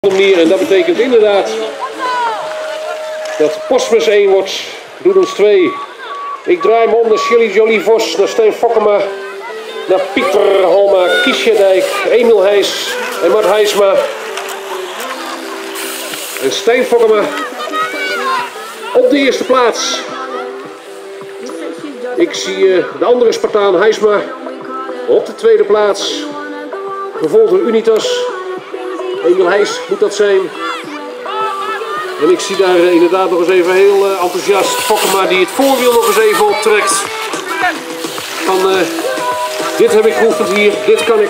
En dat betekent inderdaad dat Postmus 1 wordt, Doedens 2. Ik draai me om naar Shelly Jolie Vos, naar Steen Fokkema, naar Pieter Halma, Kiesjedijk, Emil Heijs en Mart Heijsma. En Steen Fokkema op de eerste plaats. Ik zie eh, de andere Spartaan Heijsma op de tweede plaats. Gevolgd door Unitas. Emil Heijs moet dat zijn. En ik zie daar eh, inderdaad nog eens even heel eh, enthousiast Fokkema die het voorwiel nog eens even optrekt. Van, eh, dit heb ik geoefend hier, dit kan ik.